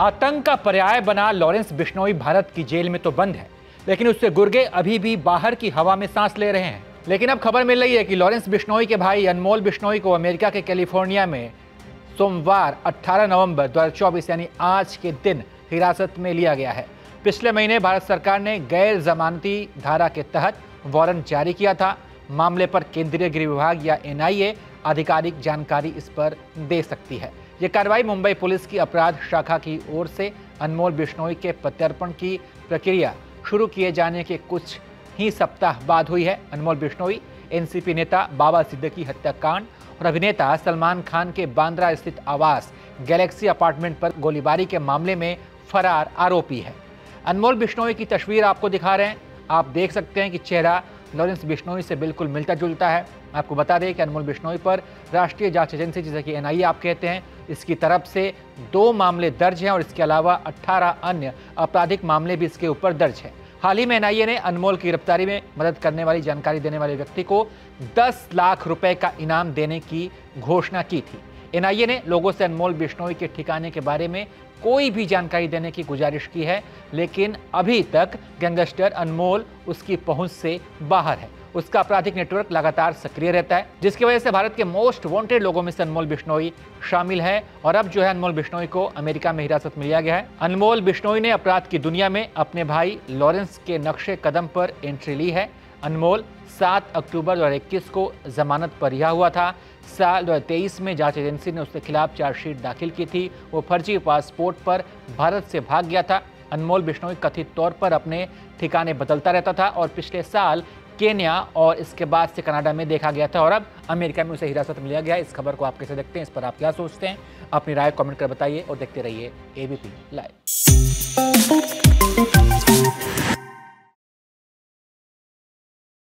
आतंक का पर्याय बना लॉरेंस बिश्नोई भारत की जेल में तो बंद है, लेकिन उससे गुर्गे अभी भी बाहर की हवा में सांस ले रहे हैं। लेकिन अब खबर मिल रही है कि लॉरेंस बिश्नोई के भाई अनमोल बिश्नोई को अमेरिका के कैलिफ़ोर्निया में सोमवार 18 नवंबर 2024 यानी आज के दिन, हिरासत में लिया गया है। पिछले महीने भारत सरकार ने गैर जमानती धारा के तहत वारंट जारी किया था। मामले पर केंद्रीय गृह विभाग या एनआईए आधिकारिक जानकारी इस पर दे सकती है। ये कार्रवाई मुंबई पुलिस की अपराध शाखा की ओर से अनमोल बिश्नोई के प्रत्यर्पण की प्रक्रिया शुरू किए जाने के कुछ ही सप्ताह बाद हुई है। अनमोल बिश्नोई, एनसीपी नेता बाबा सिद्दीकी हत्याकांड और अभिनेता सलमान खान के बांद्रा स्थित आवास गैलेक्सी अपार्टमेंट पर गोलीबारी के मामले में फरार आरोपी है। अनमोल बिश्नोई की तस्वीर आपको दिखा रहे हैं। आप देख सकते हैं कि चेहरा लॉरेंस बिश्नोई से बिल्कुल मिलता जुलता है। आपको बता दें कि अनमोल बिश्नोई पर राष्ट्रीय जाँच एजेंसी, जैसे कि एनआईए आप कहते हैं, इसकी तरफ़ से दो मामले दर्ज हैं और इसके अलावा 18 अन्य आपराधिक मामले भी इसके ऊपर दर्ज हैं। हाल ही में एनआईए ने अनमोल की गिरफ्तारी में मदद करने वाली जानकारी देने वाले व्यक्ति को 10 लाख रुपए का इनाम देने की घोषणा की थी। एनआईए ने लोगों से अनमोल बिश्नोई के ठिकाने के बारे में कोई भी जानकारी देने की गुजारिश की है, लेकिन अभी तक गैंगस्टर अनमोल उसकी पहुँच से बाहर है। उसका आपराधिक नेटवर्क लगातार सक्रिय रहता है, जिसकी वजह से भारत के मोस्ट वांटेड लोगों में से अनमोल बिश्नोई शामिल है और अब जो है अनमोल बिश्नोई को अमेरिका में हिरासत में लिया गया है। अनमोल बिश्नोई ने अपराध की दुनिया में अपने भाई लॉरेंस के नक्शे कदम पर एंट्री ली है। अनमोल 7 अक्टूबर 2021 को जमानत पर रिहा हुआ था साल 2023 में जाँच एजेंसी ने उसके खिलाफ चार्जशीट दाखिल की थी। वो फर्जी पासपोर्ट पर भारत से भाग गया था। अनमोल बिश्नोई कथित तौर पर अपने ठिकाने बदलता रहता था और पिछले साल केन्या और इसके बाद से कनाडा में देखा गया था और अब अमेरिका में उसे हिरासत में लिया गया। इस खबर को आप कैसे देखते हैं? इस पर आप क्या सोचते हैं? अपनी राय कमेंट कर बताइए और देखते रहिए एबीपी लाइव